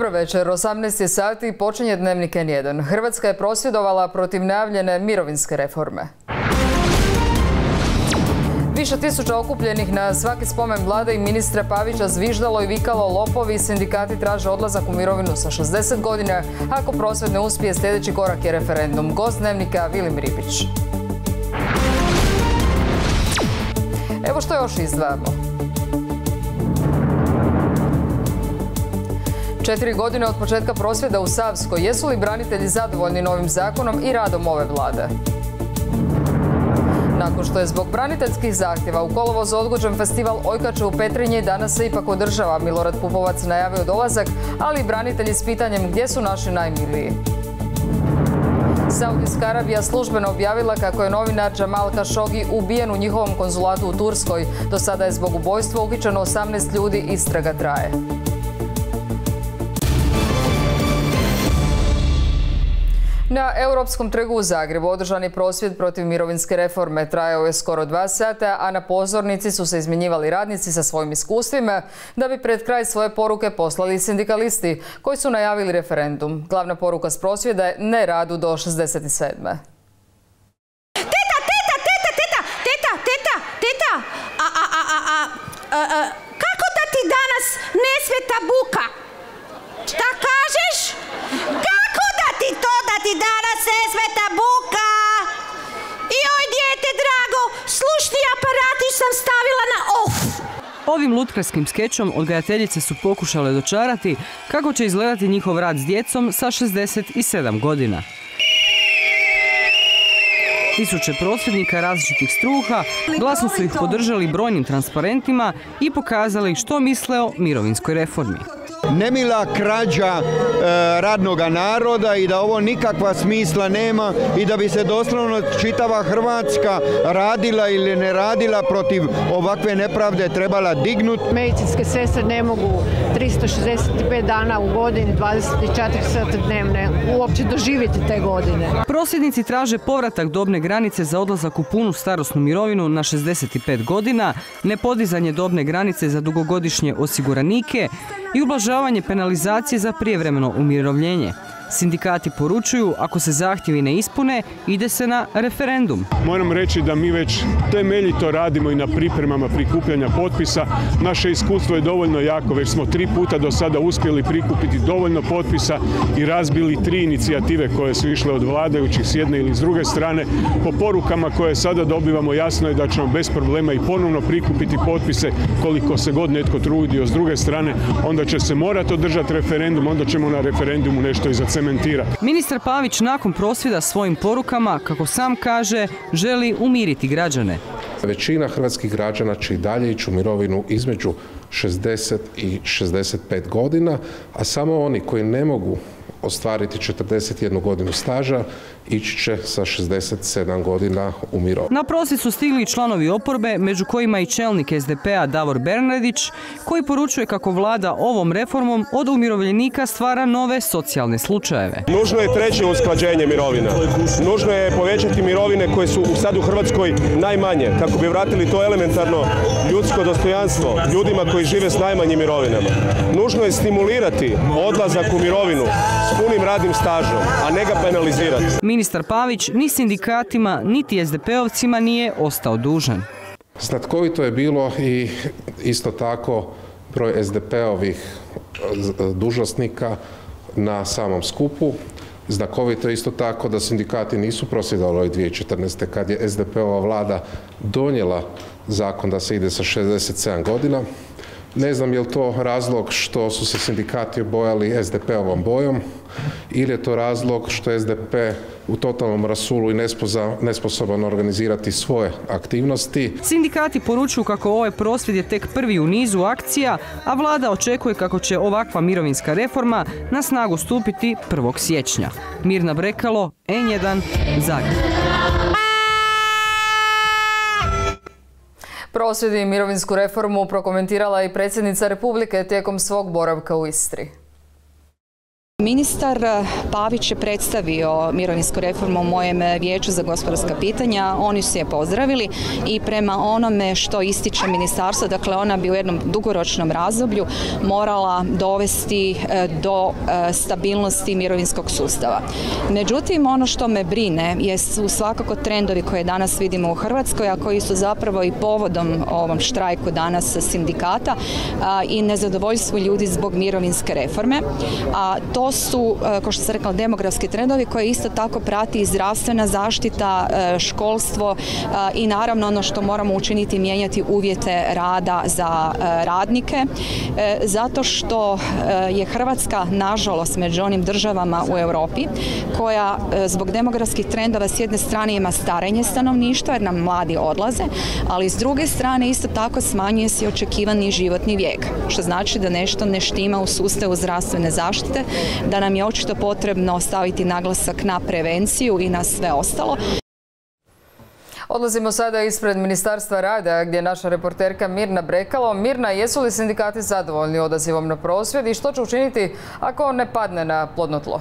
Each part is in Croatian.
Dobro večer, 18 sati počinje dnevnik N1. Hrvatska je prosvjedovala protiv najavljene mirovinske reforme. Više tisuća okupljenih na svaki spomen vlade i ministra Pavića zviždalo i vikalo lopovi sindikati traže odlazak u mirovinu sa 60 godina. Ako prosvjed ne uspije, sljedeći korak je referendum. Gost dnevnika Vilim Ribić. Evo što još izdvajamo. Četiri godine od početka prosvjeda u Savskoj, jesu li branitelji zadovoljni novim zakonom i radom ove vlade? Nakon što je zbog braniteljskih zahtjeva u kolovozu odgođen festival Ojkače u Petrinji, danas se ipak održava. Milorad Pupovac najavio dolazak, ali i branitelji s pitanjem gdje su naši najmiliji. Saudijska Arabija službeno objavila kako je novinar Jamal Khashoggi ubijen u njihovom konzulatu u Turskoj. Do sada je zbog ubojstva uhićeno 18 ljudi, istraga traje. Na Europskom trgu u Zagrebu održan je prosvjed protiv mirovinske reforme. Trajao je skoro dva sata, a na pozornici su se izmjenjivali radnici sa svojim iskustvima da bi pred kraj svoje poruke poslali sindikalisti koji su najavili referendum. Glavna poruka s prosvjeda je ne radu do 67. kako da ti danas ne sveta buka? Šta kažeš? ti danas se sveta buka. Joj, dijete drago, slušni aparati sam stavila na off. Ovim lutkarskim skečom odgajateljice su pokušale dočarati kako će izgledati njihov rad s djecom sa 67 godina. Tisuće prosvjednika različitih struha glasno su ih podržali brojnim transparentima i pokazali što misle o mirovinskoj reformi nemila krađa e, radnoga naroda i da ovo nikakva smisla nema i da bi se doslovno čitava Hrvatska radila ili ne radila protiv ovakve nepravde trebala dignuti. Medicinske sestre ne mogu 365 dana u godini, 24 sata dnevne, uopće doživjeti te godine. Prosvjednici traže povratak dobne granice za odlazak u punu starosnu mirovinu na 65 godina, nepodizanje dobne granice za dugogodišnje osiguranike i ublažavanje penalizacije za prijevremeno umirovljenje. Sindikati poručuju, ako se zahtjevi ne ispune, ide se na referendum. Moram reći da mi već temeljito radimo i na pripremama prikupljanja potpisa. Naše iskustvo je dovoljno jako, već smo tri puta do sada uspjeli prikupiti dovoljno potpisa i razbili tri inicijative koje su išle od vladajućih s jedne ili s druge strane. Po porukama koje sada dobivamo jasno je da ćemo bez problema i ponovno prikupiti potpise koliko se god netko trudio s druge strane, onda će se morati održati referendum, onda ćemo na referendumu nešto i Ministar Pavić nakon prosvjeda svojim porukama, kako sam kaže, želi umiriti građane. Većina hrvatskih građana će i dalje ići u mirovinu između 60 i 65 godina, a samo oni koji ne mogu ostvariti 41 godinu staža, ići će sa 67 godina u mirovinu. Na prosvjed su stigli članovi oporbe, među kojima i čelnik SDP-a Davor Bernardić, koji poručuje kako vlada ovom reformom od umirovljenika stvara nove socijalne slučajeve. Nužno je treće usklađenje mirovina. Nužno je povećati mirovine koje su sad u Hrvatskoj najmanje, kako bi vratili to elementarno ljudsko dostojanstvo ljudima koji žive s najmanjim mirovinama. Nužno je stimulirati odlazak u mirovinu s punim radnim stažom, a ne ga penalizirati. Ministar Pavić ni sindikatima, niti SDP-ovcima nije ostao dužan. Znatkovito je bilo i isto tako broj SDP-ovih dužnosnika na samom skupu. Znakovito je isto tako da sindikati nisu prosvjedovali 2014. kad je SDP-ova vlada donijela zakon da se ide sa 67 godina. Ne znam je li to razlog što su se sindikati bojali SDP-ovom bojom ili je to razlog što je SDP u totalnom rasulu i nesposoban organizirati svoje aktivnosti. Sindikati poručuju kako ovaj prosvjed je tek prvi u nizu akcija, a vlada očekuje kako će ovakva mirovinska reforma na snagu stupiti 1. siječnja. Mirna Brekalo, N1, Zagreb. Prosvjedi i mirovinsku reformu prokomentirala i predsjednica Republike tijekom svog boravka u Istri. Ministar eh, Pavić je predstavio mirovinsku reformu u mojem eh, vijeću za gospodarska pitanja. Oni su je pozdravili i prema onome što ističe ministarstvo, dakle ona bi u jednom dugoročnom razdoblju morala dovesti eh, do stabilnosti mirovinskog sustava. Međutim, ono što me brine su svakako trendovi koje danas vidimo u Hrvatskoj, a koji su zapravo i povodom ovom štrajku danas sindikata i nezadovoljstvu ljudi zbog mirovinske reforme. A to su, e, kao što sam rekla, demografski trendovi koje isto tako prati i zdravstvena zaštita, e, školstvo e, i naravno ono što moramo učiniti mijenjati uvjete rada za radnike zato što je Hrvatska nažalost među onim državama u Europi koja zbog demografskih trendova s jedne strane ima starenje stanovništva jer nam mladi odlaze, ali s druge strane isto tako smanjuje se očekivani životni vijek, što znači da nešto ne štima u sustavu zdravstvene zaštite da nam je očito potrebno staviti naglasak na prevenciju i na sve ostalo. Odlazimo sada ispred Ministarstva rada gdje je naša reporterka Mirna Brekalo. Mirna, jesu li sindikati zadovoljni odazivom na prosvjed i što će učiniti ako on ne padne na plodno tlo?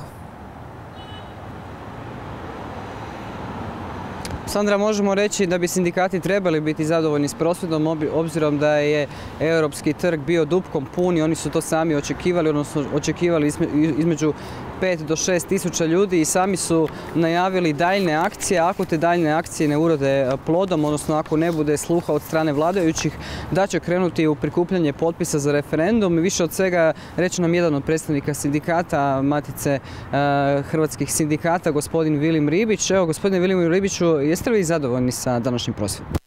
Sandra, možemo reći da bi sindikati trebali biti zadovoljni s prosvjedom obzirom da je europski trg bio dupkom pun i oni su to sami očekivali, odnosno očekivali između 5 do 6 tisuća ljudi i sami su najavili daljne akcije. Ako te daljne akcije ne urode plodom, odnosno ako ne bude sluha od strane vladajućih, da će krenuti u prikupljanje potpisa za referendum. Više od svega reći nam jedan od predstavnika sindikata, Matice e, hrvatskih sindikata, gospodin Vilim Ribić. Evo, gospodine Vilim Ribiću, jeste li zadovoljni sa današnjim prosvjedom?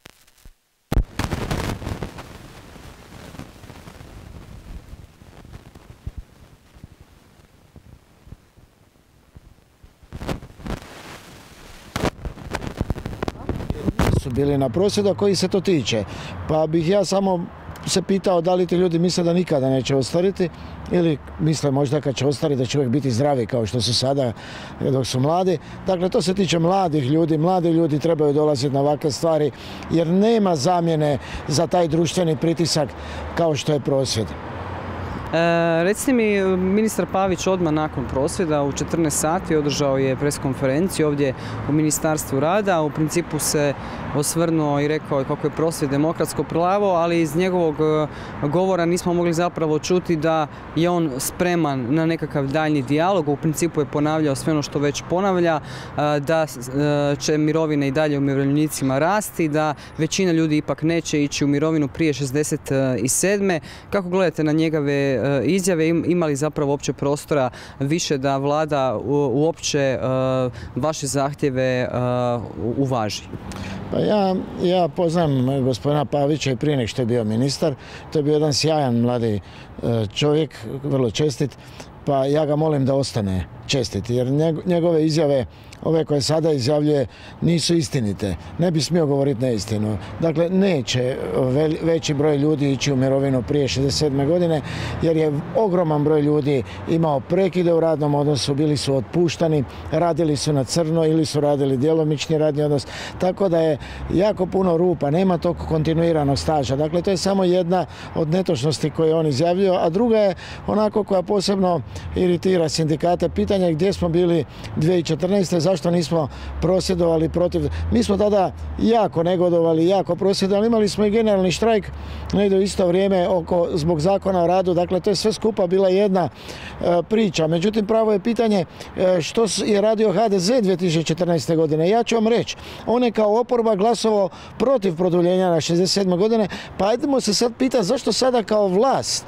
Na prosvjedu koji se to tiče. Pa bih ja samo se pitao da li ti ljudi misle da nikada neće ostvariti ili misle možda kad će ostvariti da će uvijek biti zdravi kao što su sada dok su mladi. Dakle, to se tiče mladih ljudi. Mladi ljudi trebaju dolaziti na ovakve stvari jer nema zamjene za taj društveni pritisak kao što je prosvjed. E, recite mi, ministar Pavić odmah nakon prosvjeda u 14 sati održao je preskonferenciju ovdje u Ministarstvu rada. U principu se osvrnuo i rekao kako je prosvjed demokratsko pravo, ali iz njegovog e, govora nismo mogli zapravo čuti da je on spreman na nekakav daljnji dijalog. U principu je ponavljao sve ono što već ponavlja, e, da će mirovine i dalje umirovljenicima rasti, da većina ljudi ipak neće ići u mirovinu prije 67. Kako gledate na njegove izjave imali zapravo uopće prostora više da vlada uopće e, vaše zahtjeve e, uvaži? Pa ja, ja poznam gospodina Pavića i prije što je bio ministar. To je bio jedan sjajan mladi čovjek, vrlo čestit, pa ja ga molim da ostane čestit, jer njegove izjave ove koje sada izjavljuje nisu istinite. Ne bi smio govoriti neistinu. Dakle, neće veći broj ljudi ići u mirovinu prije 67. godine, jer je ogroman broj ljudi imao prekide u radnom odnosu, bili su otpuštani, radili su na crno ili su radili djelomični radni odnos. Tako da je jako puno rupa, nema tog kontinuiranog staža. Dakle, to je samo jedna od netočnosti koje on izjavljuje, a druga je onako koja posebno iritira sindikate. Pitanje je gdje smo bili 2014 zašto nismo prosvjedovali protiv... Mi smo tada jako negodovali, jako prosvjedovali, imali smo i generalni štrajk negdje u isto vrijeme oko, zbog zakona o radu, dakle to je sve skupa bila jedna e, priča. Međutim, pravo je pitanje e, što je radio HDZ 2014. godine. Ja ću vam reći, on je kao oporba glasovao protiv produljenja na 67. godine, pa ajdemo se sad pitati zašto sada kao vlast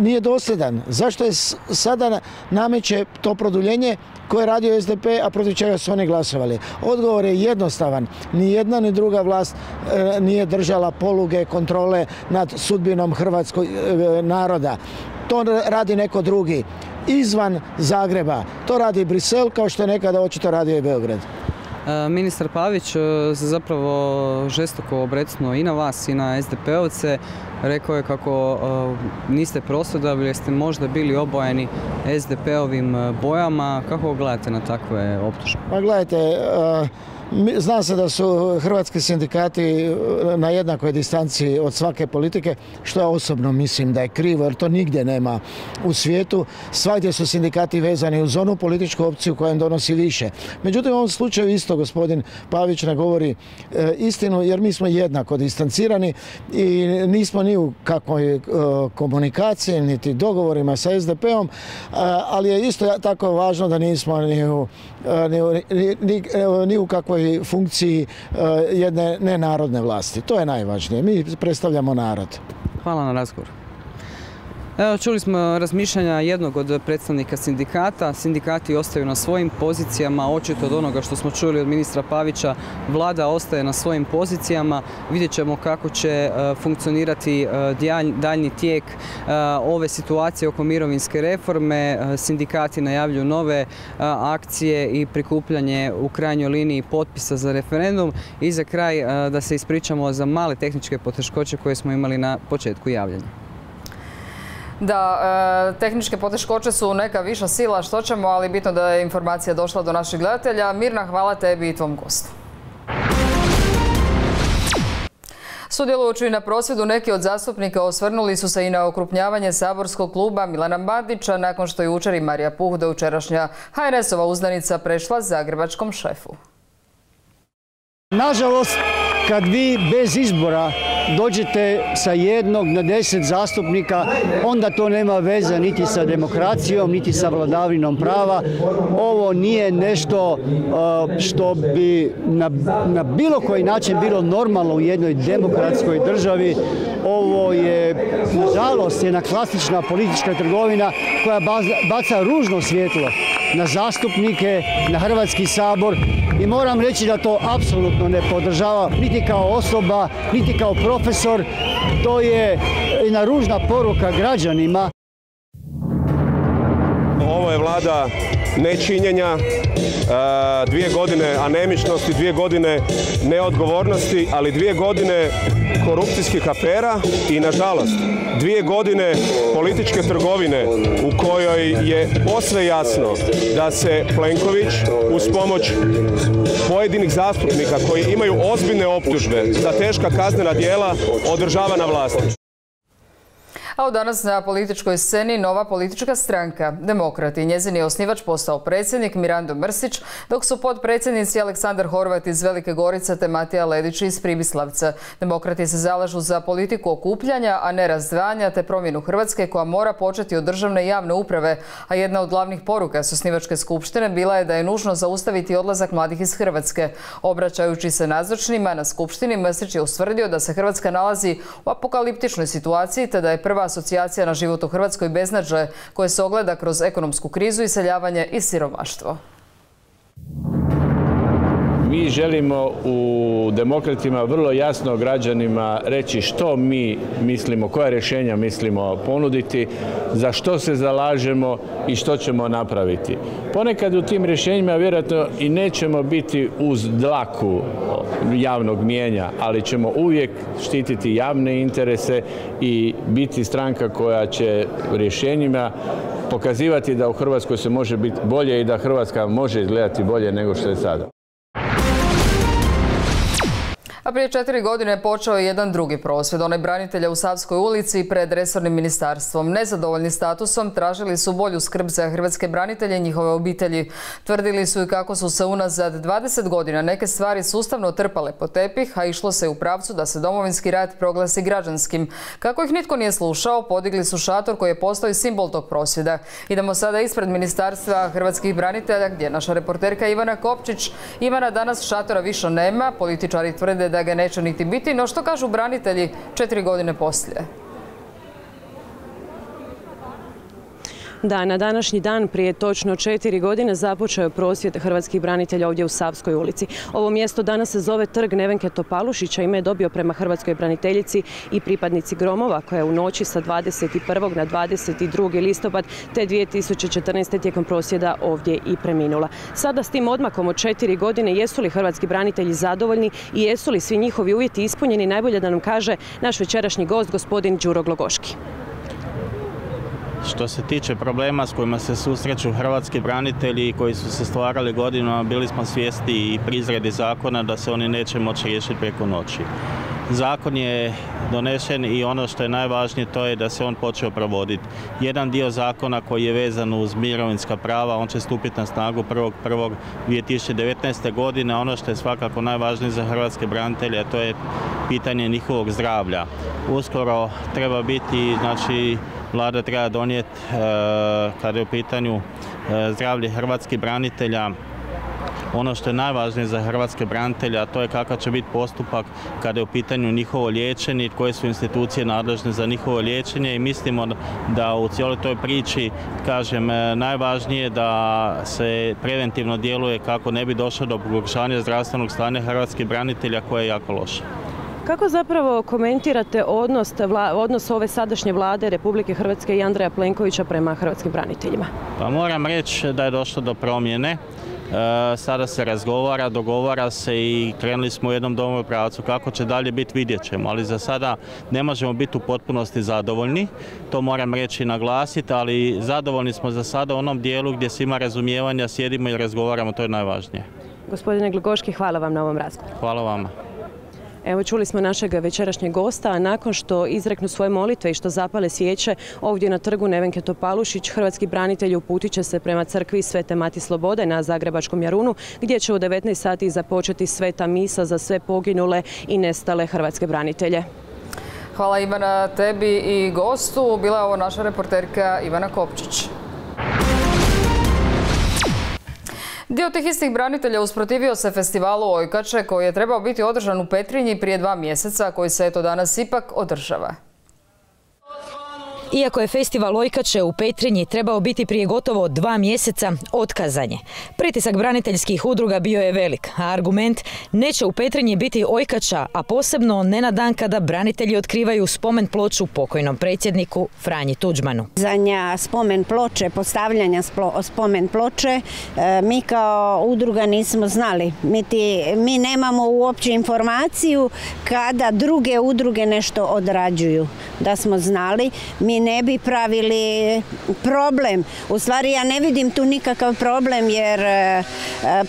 nije dosljedan. Zašto je sada nameće to produljenje koje je radio SDP, a protiv čega su oni glasovali? Odgovor je jednostavan. Ni jedna ni druga vlast e, nije držala poluge kontrole nad sudbinom hrvatskog e, naroda. To radi neko drugi. Izvan Zagreba. To radi Brisel kao što je nekada očito radio i Beograd. E, ministar Pavić se zapravo žestoko obrecnuo i na vas i na SDP-ovce rekao je kako niste prosvjedovali, jeste možda bili obojeni SDP-ovim bojama. Kako gledate na takve optužbe? Pa gledajte, Zna se da su hrvatski sindikati e, na jednakoj distanci od svake politike, što ja osobno mislim da je krivo, jer to nigdje nema u svijetu. Svagdje su sindikati vezani uz onu političku opciju koja im donosi više. Međutim, u ovom slučaju isto gospodin Pavić ne govori e, istinu, jer mi smo jednako distancirani i nismo ni u kakvoj e, komunikaciji, niti dogovorima sa SDP-om, ali je isto tako važno da nismo ni u, ni, ni u kakvoj funkciji eh, jedne nenarodne vlasti. To je najvažnije. Mi predstavljamo narod. Hvala na razgovor. Evo, čuli smo razmišljanja jednog od predstavnika sindikata. Sindikati ostaju na svojim pozicijama, očito od onoga što smo čuli od ministra Pavića, vlada ostaje na svojim pozicijama. Vidjet ćemo kako će e, funkcionirati e, daljni tijek e, ove situacije oko mirovinske reforme. Sindikati najavljuju nove akcije i prikupljanje u krajnjoj liniji potpisa za referendum. I za kraj da se ispričamo za male tehničke poteškoće koje smo imali na početku javljanja. Da, e, tehničke poteškoće su neka viša sila, što ćemo, ali bitno da je informacija došla do naših gledatelja. Mirna, hvala tebi i tvom gostu. Sudjelujući na prosvjedu, neki od zastupnika osvrnuli su se i na okrupnjavanje saborskog kluba Milana Bandića nakon što je jučer i Marija Puh do učerašnja HNS-ova uzdanica prešla zagrebačkom šefu. Nažalost, kad vi bez izbora dođete sa jednog na deset zastupnika, onda to nema veze niti sa demokracijom, niti sa vladavinom prava. Ovo nije nešto uh, što bi na, na bilo koji način bilo normalno u jednoj demokratskoj državi. Ovo je, nažalost, jedna klasična politička trgovina koja baca ružno svjetlo na zastupnike, na Hrvatski sabor i moram reći da to apsolutno ne podržava niti kao osoba, niti kao profesor. To je jedna ružna poruka građanima. Ovo je vlada nečinjenja, dvije godine anemičnosti, dvije godine neodgovornosti, ali dvije godine korupcijskih afera i nažalost dvije godine političke trgovine u kojoj je posve jasno da se Plenković uz pomoć pojedinih zastupnika koji imaju ozbiljne optužbe za teška kaznena djela održava na vlasti. A od danas na političkoj sceni nova politička stranka. Demokrati. Njezin je osnivač postao predsjednik Mirando Mrsić, dok su podpredsjednici Aleksandar Horvat iz Velike Gorice te Matija Ledić iz Pribislavca. Demokrati se zalažu za politiku okupljanja, a ne razdvajanja te promjenu Hrvatske koja mora početi od državne i javne uprave, a jedna od glavnih poruka s osnivačke skupštine bila je da je nužno zaustaviti odlazak mladih iz Hrvatske. Obraćajući se nazočnima na skupštini, Mrsić je ustvrdio da se Hrvatska nalazi u apokaliptičnoj situaciji te da je prva asocijacija na život u Hrvatskoj beznađe koje se ogleda kroz ekonomsku krizu, iseljavanje i siromaštvo. Mi želimo u demokratima vrlo jasno građanima reći što mi mislimo, koja rješenja mislimo ponuditi, za što se zalažemo i što ćemo napraviti. Ponekad u tim rješenjima vjerojatno i nećemo biti uz dlaku javnog mijenja, ali ćemo uvijek štititi javne interese i biti stranka koja će rješenjima pokazivati da u Hrvatskoj se može biti bolje i da Hrvatska može izgledati bolje nego što je sada. A prije četiri godine počeo je jedan drugi prosvjed. Onaj branitelja u Savskoj ulici pred resornim ministarstvom. Nezadovoljni statusom tražili su bolju skrb za hrvatske branitelje i njihove obitelji. Tvrdili su i kako su se unazad 20 godina neke stvari sustavno trpale po tepih, a išlo se u pravcu da se domovinski rat proglasi građanskim. Kako ih nitko nije slušao, podigli su šator koji je postao i simbol tog prosvjeda. Idemo sada ispred ministarstva hrvatskih branitelja gdje je naša reporterka Ivana Kopčić. Ivana, danas šatora više nema, političari tvrde da ga neće niti biti, no što kažu branitelji četiri godine poslije? Da na današnji dan prije točno četiri godine započeo je prosvjed hrvatskih branitelja ovdje u Savskoj ulici. Ovo mjesto danas se zove Trg Nevenke Topalušića, ime je dobio prema hrvatskoj braniteljici i pripadnici Gromova koja je u noći sa 21. na 22. listopad te 2014. tijekom prosvjeda ovdje i preminula. Sada s tim odmakom od četiri godine jesu li hrvatski branitelji zadovoljni i jesu li svi njihovi uvjeti ispunjeni, najbolje da nam kaže naš večerašnji gost, gospodin Đuro Glogoški. Što se tiče problema s kojima se susreću hrvatski branitelji koji su se stvarali godinama, bili smo svijesti i prizredi zakona da se oni neće moći riješiti preko noći. Zakon je donesen i ono što je najvažnije to je da se on počeo provoditi. Jedan dio zakona koji je vezan uz mirovinska prava, on će stupiti na snagu 1.1.2019. godine. Ono što je svakako najvažnije za hrvatske branitelje, to je pitanje njihovog zdravlja. Uskoro treba biti, znači, vlada treba donijeti e, kada je u pitanju e, zdravlje hrvatskih branitelja ono što je najvažnije za hrvatske branitelje, a to je kakav će biti postupak kada je u pitanju njihovo liječenje i koje su institucije nadležne za njihovo liječenje i mislimo da u cijeloj toj priči, kažem, e, najvažnije da se preventivno djeluje kako ne bi došlo do pogoršanja zdravstvenog stanja hrvatskih branitelja koje je jako loše. Kako zapravo komentirate odnos, odnos ove sadašnje vlade Republike Hrvatske i Andreja Plenkovića prema hrvatskim braniteljima? Pa moram reći da je došlo do promjene. E, sada se razgovara, dogovara se i krenuli smo u jednom domu pravcu. Kako će dalje biti vidjet ćemo, ali za sada ne možemo biti u potpunosti zadovoljni. To moram reći i naglasiti, ali zadovoljni smo za sada u onom dijelu gdje se ima razumijevanja, sjedimo i razgovaramo, to je najvažnije. Gospodine Glogoški, hvala vam na ovom razgovoru. Hvala vama. Evo čuli smo našeg večerašnjeg gosta, a nakon što izreknu svoje molitve i što zapale svijeće ovdje na trgu Nevenke Topalušić, hrvatski branitelji uputit će se prema crkvi Svete Mati Slobode na Zagrebačkom Jarunu, gdje će u 19 sati započeti sveta misa za sve poginule i nestale hrvatske branitelje. Hvala Ivana tebi i gostu. Bila je ovo naša reporterka Ivana Kopčić. Dio tih istih branitelja usprotivio se festivalu Ojkače koji je trebao biti održan u Petrinji prije dva mjeseca, koji se eto danas ipak održava. Iako je festival Ojkače u Petrinji trebao biti prije gotovo dva mjeseca, otkazanje. Pritisak braniteljskih udruga bio je velik, a argument neće u Petrinji biti Ojkača, a posebno ne na dan kada branitelji otkrivaju spomen ploču pokojnom predsjedniku Franji Tuđmanu. Zanja spomen ploče, postavljanja spomen ploče, e, mi kao udruga nismo znali. mi nemamo uopće informaciju kada druge udruge nešto odrađuju. Da smo znali, mi ne bi pravili problem. U stvari ja ne vidim tu nikakav problem jer e,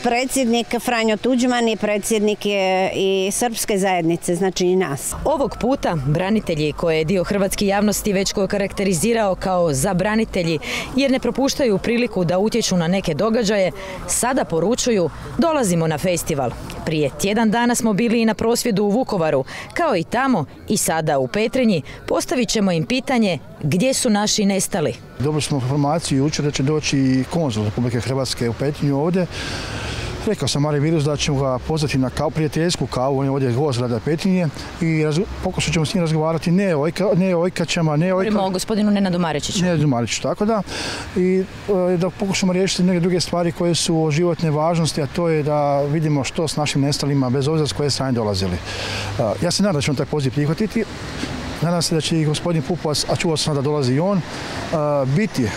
predsjednik Franjo Tuđman je predsjednik je i srpske zajednice, znači i nas. Ovog puta branitelji koje je dio hrvatske javnosti već ko karakterizirao kao za branitelji jer ne propuštaju priliku da utječu na neke događaje, sada poručuju dolazimo na festival. Prije tjedan dana smo bili i na prosvjedu u Vukovaru, kao i tamo i sada u Petrinji. Postavit ćemo im pitanje gdje su naši nestali. Dobili smo informaciju jučer da će doći i konzul Republike Hrvatske u Petrinju ovdje. Rekao sam Mari Virus da ćemo ga pozvati na kao prijateljsku kavu, on je ovdje gost rada Petrinje i pokušat ćemo s njim razgovarati ne o, ojka, ne o ojkačama, ne o Govorimo o gospodinu Nenadu Maričiću. Nenadu Maričiću, tako da. I e, da pokušamo riješiti neke druge stvari koje su o životne važnosti, a to je da vidimo što s našim nestalima, bez obzira s koje strane dolazili. E, ja se nadam da ćemo taj poziv prihvatiti. Nadam se da će i gospodin Pupovac, a čuo sam da dolazi i on, biti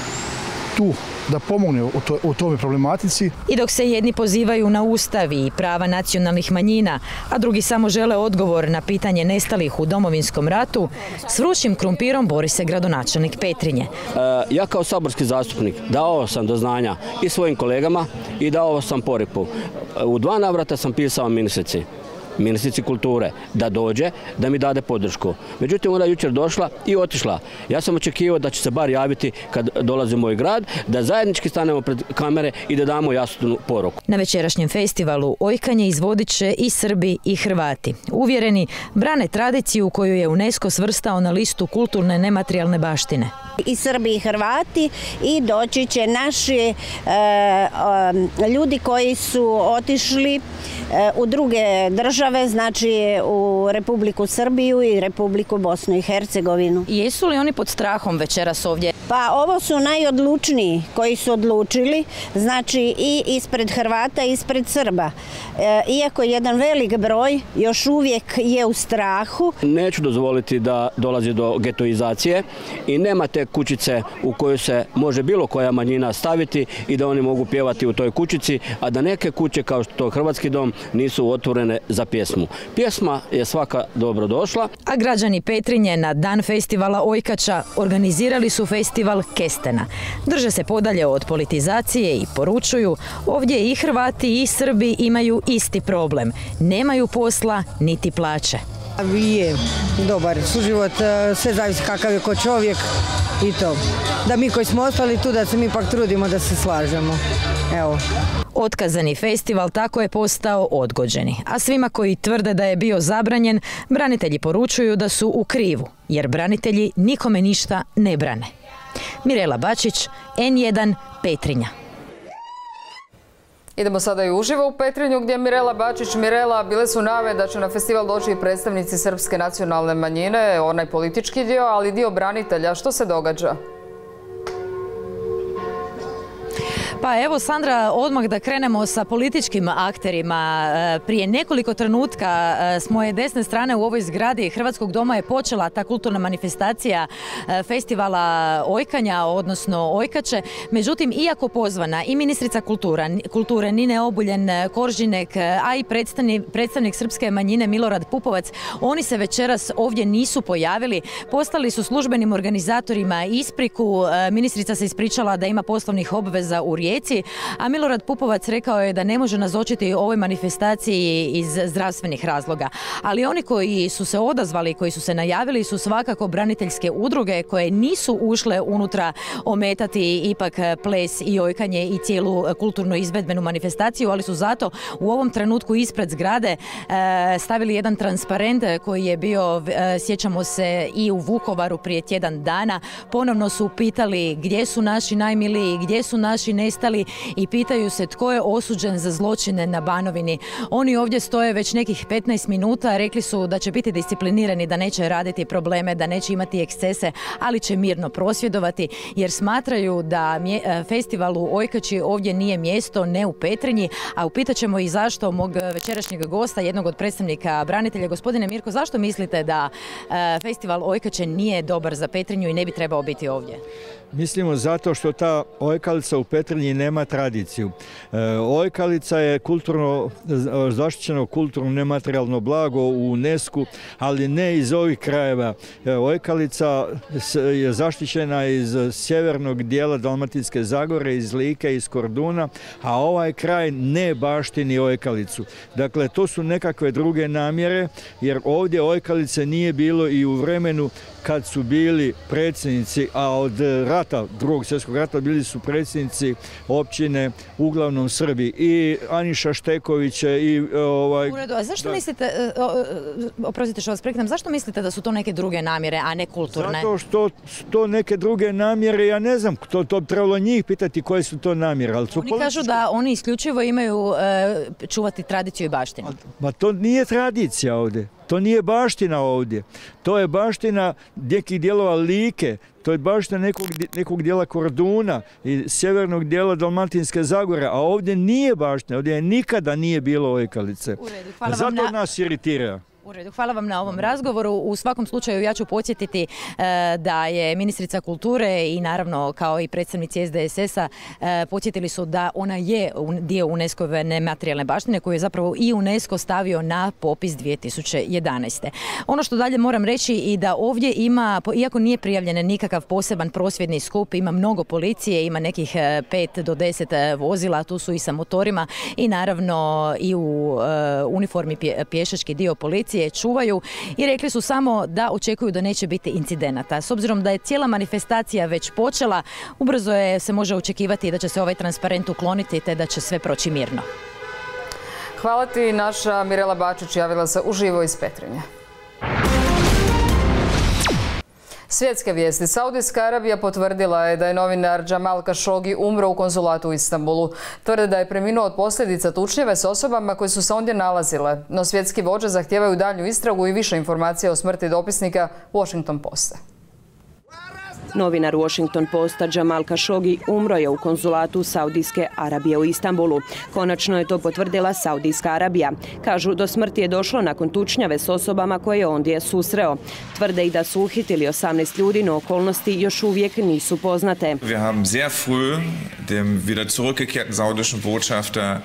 tu da pomogne u, to, u tome problematici. I dok se jedni pozivaju na ustavi i prava nacionalnih manjina, a drugi samo žele odgovor na pitanje nestalih u domovinskom ratu, s vrućim krumpirom bori se gradonačelnik Petrinje. E, ja kao saborski zastupnik dao sam do znanja i svojim kolegama i dao sam poripu. U dva navrata sam pisao ministrici ministrici kulture da dođe, da mi dade podršku. Međutim, ona je jučer došla i otišla. Ja sam očekivao da će se bar javiti kad dolazi u moj grad, da zajednički stanemo pred kamere i da damo jasnu poruku. Na večerašnjem festivalu Ojkanje izvodit će i Srbi i Hrvati. Uvjereni, brane tradiciju koju je UNESCO svrstao na listu kulturne nematerijalne baštine. I Srbi i Hrvati i doći će naši e, ljudi koji su otišli e, u druge države države, znači u Republiku Srbiju i Republiku Bosnu i Hercegovinu. Jesu li oni pod strahom večeras ovdje? Pa ovo su najodlučniji koji su odlučili, znači i ispred Hrvata i ispred Srba. E, iako jedan velik broj još uvijek je u strahu. Neću dozvoliti da dolazi do getoizacije i nema te kućice u kojoj se može bilo koja manjina staviti i da oni mogu pjevati u toj kućici, a da neke kuće kao što Hrvatski dom nisu otvorene za pjesmu. Pjesma je svaka dobro došla. A građani Petrinje na dan festivala Ojkača organizirali su festival Kestena. Drže se podalje od politizacije i poručuju, ovdje i Hrvati i Srbi imaju isti problem. Nemaju posla niti plaće. Je dobar suživot, e, sve zavisi kakav je ko čovjek i to. Da mi koji smo ostali tu, da se mi pak trudimo da se slažemo. Evo. Otkazani festival tako je postao odgođeni, a svima koji tvrde da je bio zabranjen, branitelji poručuju da su u krivu, jer branitelji nikome ništa ne brane. Mirela Bačić, N1, Petrinja. Idemo sada i uživo u Petrinju gdje Mirela Bačić. Mirela, bile su nave da će na festival doći i predstavnici Srpske nacionalne manjine, onaj politički dio, ali dio branitelja. Što se događa? Pa evo Sandra, odmah da krenemo sa političkim akterima. E, prije nekoliko trenutka e, s moje desne strane u ovoj zgradi Hrvatskog doma je počela ta kulturna manifestacija e, festivala Ojkanja, odnosno Ojkače. Međutim, iako pozvana i ministrica kultura, kulture Nine Obuljen Koržinek, a i predstavnik, predstavnik srpske manjine Milorad Pupovac, oni se večeras ovdje nisu pojavili. Postali su službenim organizatorima ispriku. Ministrica se ispričala da ima poslovnih obveza u Rijeci, a Milorad Pupovac rekao je da ne može nazočiti ovoj manifestaciji iz zdravstvenih razloga. Ali oni koji su se odazvali, koji su se najavili su svakako braniteljske udruge koje nisu ušle unutra ometati ipak ples i ojkanje i cijelu kulturnu izvedbenu manifestaciju, ali su zato u ovom trenutku ispred zgrade e, stavili jedan transparent koji je bio, e, sjećamo se, i u Vukovaru prije tjedan dana. Ponovno su pitali gdje su naši najmiliji, gdje su naši nestali i pitaju se tko je osuđen za zločine na Banovini. Oni ovdje stoje već nekih 15 minuta, rekli su da će biti disciplinirani, da neće raditi probleme, da neće imati ekscese, ali će mirno prosvjedovati jer smatraju da e, festival u Ojkači ovdje nije mjesto, ne u Petrinji, a upitat ćemo i zašto mog večerašnjeg gosta, jednog od predstavnika branitelja, gospodine Mirko, zašto mislite da e, festival Ojkače nije dobar za Petrinju i ne bi trebao biti ovdje? Mislimo zato što ta ojkalica u Petrinji nema tradiciju. E, ojkalica je kulturno, zaštićeno kulturno nematerijalno blago u UNESCO, ali ne iz ovih krajeva. E, ojkalica je zaštićena iz sjevernog dijela Dalmatinske Zagore, iz Like, iz Korduna, a ovaj kraj ne baštini ojkalicu. Dakle, to su nekakve druge namjere, jer ovdje ojkalice nije bilo i u vremenu kad su bili predsjednici, a od rata, drugog svjetskog rata, bili su predsjednici općine, uglavnom Srbi. I Aniša Šteković i ovaj... U redu, a zašto mislite, e, oprostite što vas prekidam, zašto mislite da su to neke druge namjere, a ne kulturne? Zato što su to neke druge namjere, ja ne znam, to, to bi trebalo njih pitati koje su to namjere. Ali oni kažu da oni isključivo imaju e, čuvati tradiciju i baštinu. Ma to nije tradicija ovdje. To nije baština ovdje. To je baština nekih dijelova Like, to je baština nekog, nekog dijela Korduna i sjevernog dijela Dalmatinske Zagore, a ovdje nije baština, ovdje nikada nije bilo ojkalice. Zato nas iritira. U redu, hvala vam na ovom razgovoru. U svakom slučaju ja ću podsjetiti e, da je ministrica kulture i naravno kao i predstavnici SDSS-a e, podsjetili su da ona je dio UNESCO-ve nematerijalne baštine koju je zapravo i UNESCO stavio na popis 2011. Ono što dalje moram reći i da ovdje ima, iako nije prijavljen nikakav poseban prosvjedni skup, ima mnogo policije, ima nekih 5 e, do 10 vozila, tu su i sa motorima i naravno i u uniformi pješački dio policije je čuvaju i rekli su samo da očekuju da neće biti incidenata. S obzirom da je cijela manifestacija već počela, ubrzo je se može očekivati da će se ovaj transparent ukloniti te da će sve proći mirno. Hvala ti, naša Mirela Bačić javila se uživo iz Petrinje. Svjetske vijesti. Saudijska Arabija potvrdila je da je novinar Jamal Khashoggi umro u konzulatu u Istanbulu. Tvrde da je preminuo od posljedica tučnjeve s osobama koje su se ondje nalazile. No svjetski vođe zahtijevaju dalju istragu i više informacija o smrti dopisnika Washington Posta. Novinar Washington Posta Jamal Khashoggi umro je u konzulatu Saudijske Arabije u Istanbulu. Konačno je to potvrdila Saudijska Arabija. Kažu, do smrti je došlo nakon tučnjave s osobama koje je ondje susreo. Tvrde i da su uhitili 18 ljudi, no okolnosti još uvijek nisu poznate. Wir haben sehr früh dem wieder zurückgekehrten saudischen Botschafter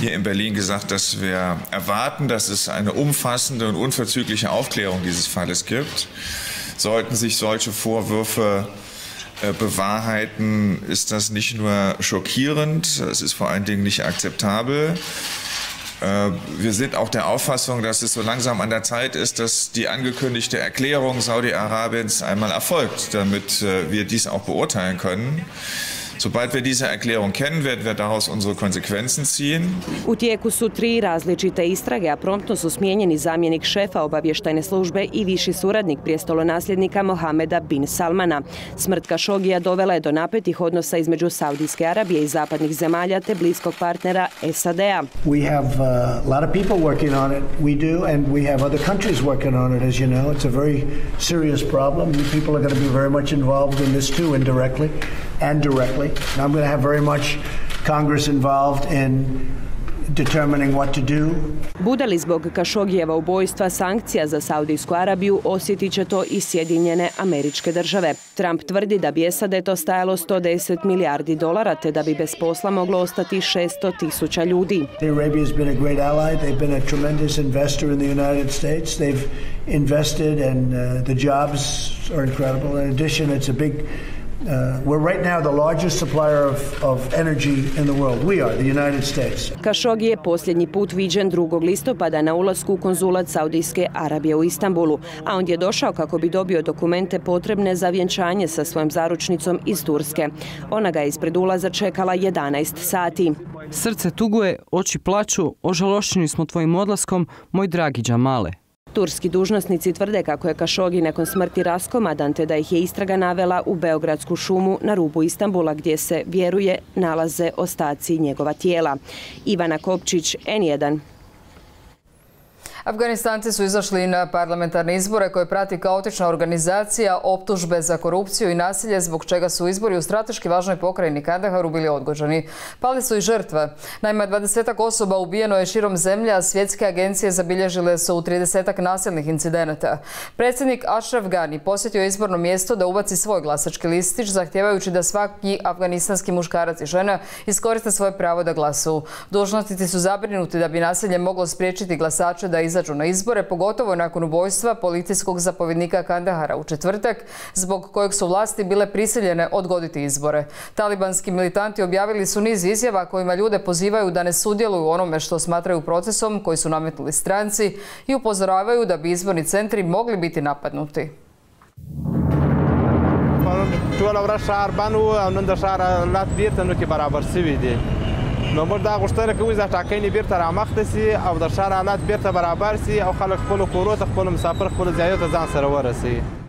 hier in Berlin gesagt, dass wir erwarten, dass es eine umfassende und unverzügliche Aufklärung dieses Falles gibt. Sollten sich solche Vorwürfe äh, bewahrheiten, ist das nicht nur schockierend, es ist vor allen Dingen nicht akzeptabel. Äh, wir sind auch der Auffassung, dass es so langsam an der Zeit ist, dass die angekündigte Erklärung Saudi-Arabiens einmal erfolgt, damit äh, wir dies auch beurteilen können. Sobald wir diese Erklärung kennen, werden wir daraus unsere Konsequenzen ziehen. U tijeku su tri različite istrage, a promptno su smijenjeni zamjenik šefa obavještajne službe i viši suradnik prijestolonasljednika Mohameda bin Salmana. Smrt Kašogija dovela je do napetih odnosa između Saudijske Arabije i zapadnih zemalja te bliskog partnera SAD-a. We have uh, a lot of people working on it. We do, and we have other countries working on it, as you know. It's a very serious problem. You people are going to be very much involved in this too, indirectly and directly. And I'm going to have very much Congress involved in determining what to do. Bude li zbog Kašogijeva ubojstva sankcija za Saudijsku Arabiju, osjetit će to i Sjedinjene američke države. Trump tvrdi da bi SAD to stajalo 110 milijardi dolara, te da bi bez posla moglo ostati 600 tisuća ljudi. Arabia has been a great ally. They've been a tremendous investor in the United States. They've invested and uh, the jobs are incredible. In addition, it's a big we're right now the largest supplier of, of energy in the world. We are, the United States. Kašogi je posljednji put viđen 2. listopada na ulasku u konzulat Saudijske Arabije u Istanbulu, a on je došao kako bi dobio dokumente potrebne za vjenčanje sa svojom zaručnicom iz Turske. Ona ga je ispred ulaza čekala 11 sati. Srce tuguje, oči plaću, ožalošćeni smo tvojim odlaskom, moj dragi Džamale. Turski dužnosnici tvrde kako je Kašogi nakon smrti raskomadan te da ih je istraga navela u Beogradsku šumu na rubu Istambula gdje se, vjeruje, nalaze ostaci njegova tijela. Ivana Kopčić, N1. Afganistanci su izašli na parlamentarne izbore koje prati kaotična organizacija, optužbe za korupciju i nasilje zbog čega su izbori u strateški važnoj pokrajini Kandaharu bili odgođeni. Pali su i žrtve. Naime, 20 osoba ubijeno je širom zemlje, a svjetske agencije zabilježile su u 30 nasilnih incidenata. Predsjednik Ashraf Ghani posjetio izborno mjesto da ubaci svoj glasački listić, zahtijevajući da svaki afganistanski muškarac i žena iskoriste svoje pravo da glasu. Dužnosnici su zabrinuti da bi nasilje moglo spriječiti glasače da izađu na izbore, pogotovo nakon ubojstva policijskog zapovjednika Kandahara u četvrtak, zbog kojeg su vlasti bile prisiljene odgoditi izbore. Talibanski militanti objavili su niz izjava kojima ljude pozivaju da ne sudjeluju u onome što smatraju procesom koji su nametnuli stranci i upozoravaju da bi izborni centri mogli biti napadnuti. ټول ورځ شهر بند و او نن د شهر حالات بیرته نو کې برابر سوي دي نو موږ دا غوښتنه کوو چې ټاکنې بیرته رامخته سي او د ښار حالات بیرته برابر سي او خلک خپلو کورو ته خپلو مسافر خپلو ځایو ته ځان سره ورسوي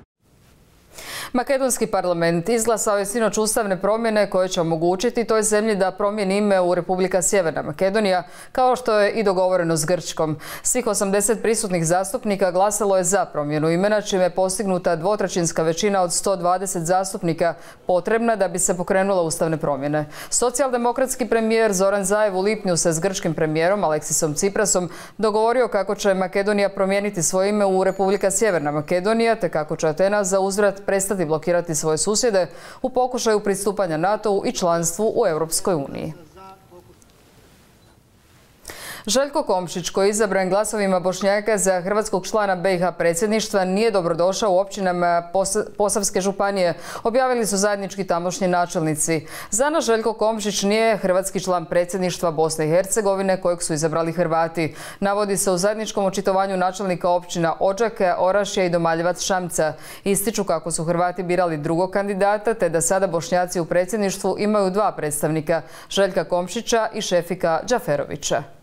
Makedonski parlament izglasao je sinoć ustavne promjene koje će omogućiti toj zemlji da promijeni ime u Republika Sjeverna Makedonija, kao što je i dogovoreno s Grčkom. Svih 80 prisutnih zastupnika glasalo je za promjenu imena, čime je postignuta dvotrećinska većina od 120 zastupnika potrebna da bi se pokrenula ustavne promjene. Socijaldemokratski premijer Zoran Zajev u lipnju se s grčkim premijerom Aleksisom Ciprasom dogovorio kako će Makedonija promijeniti svoje ime u Republika Sjeverna Makedonija, te kako će Atena za uzvrat prestati blokirati svoje susjede u pokušaju pristupanja NATO-u i članstvu u Europskoj uniji. Željko Komšić, koji je izabran glasovima Bošnjaka za hrvatskog člana BiH predsjedništva, nije dobrodošao u općinama Posavske županije, objavili su zajednički tamošnji načelnici. Za nas Željko Komšić nije hrvatski član predsjedništva Bosne i Hercegovine, kojeg su izabrali Hrvati. Navodi se u zajedničkom očitovanju načelnika općina Ođake, Orašja i Domaljevac Šamca. Ističu kako su Hrvati birali drugog kandidata, te da sada Bošnjaci u predsjedništvu imaju dva predstavnika, Željka Komšića i Šefika Đaferovića.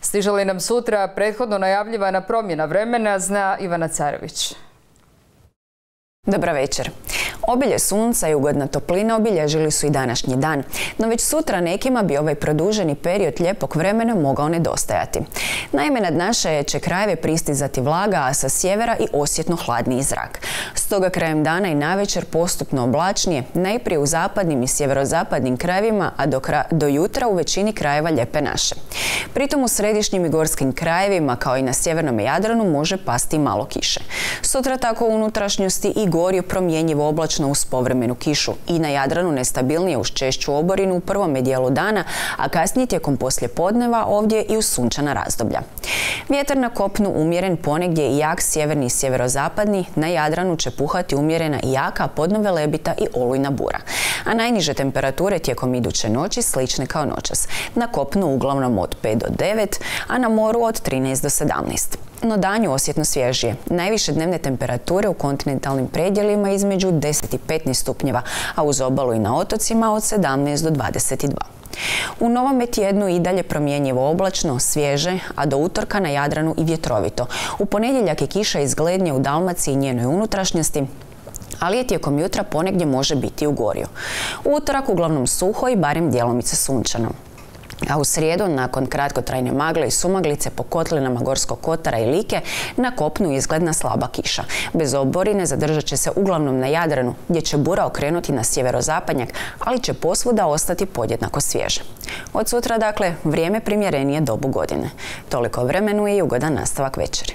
Stiže li nam sutra prethodno najavljivana promjena vremena, zna Ivana Carević. Dobra večer. Obilje sunca i ugodna toplina obilježili su i današnji dan, no već sutra nekima bi ovaj produženi period lijepog vremena mogao nedostajati. Naime, nad naše će krajeve pristizati vlaga, a sa sjevera i osjetno hladniji zrak. Stoga krajem dana i navečer postupno oblačnije, najprije u zapadnim i sjeverozapadnim krajevima, a do, do jutra u većini krajeva lijepe naše. Pritom u središnjim i gorskim krajevima, kao i na sjevernom Jadranu, može pasti malo kiše. Sutra tako u unutrašnjosti i gorju promjenjivo oblačno uz povremenu kišu i na Jadranu nestabilnije uz češću oborinu u prvome dijelu dana, a kasnije tijekom poslje podneva ovdje i u sunčana razdoblja. Vjetar na kopnu umjeren ponegdje i jak sjeverni i sjeverozapadni, na Jadranu će puhati umjerena i jaka podnove lebita i olujna bura. A najniže temperature tijekom iduće noći slične kao noćas. Na kopnu uglavnom od 5 do 9, a na moru od 13 do 17 no danju osjetno svježije. Najviše dnevne temperature u kontinentalnim predjelima između 10 i 15 stupnjeva, a uz obalu i na otocima od 17 do 22. U novom tjednu i dalje promjenjivo oblačno, svježe, a do utorka na Jadranu i vjetrovito. U ponedjeljak je kiša izglednje u Dalmaciji i njenoj unutrašnjosti, ali je tijekom jutra ponegdje može biti u gorju. U utorak uglavnom suho i barem djelomice sunčano. A u srijedu, nakon kratkotrajne magle i sumaglice po kotlinama Gorskog kotara i Like, na kopnu izgledna slaba kiša. Bez oborine zadržat će se uglavnom na Jadranu, gdje će bura okrenuti na sjeverozapadnjak, ali će posvuda ostati podjednako svježe. Od sutra, dakle, vrijeme primjerenije dobu godine. Toliko vremenu i ugodan nastavak večeri.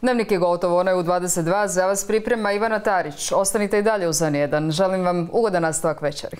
Dnevnik je gotovo, onaj u 22. Za vas priprema Ivana Tarić. Ostanite i dalje uz N1. Želim vam ugodan nastavak večeri.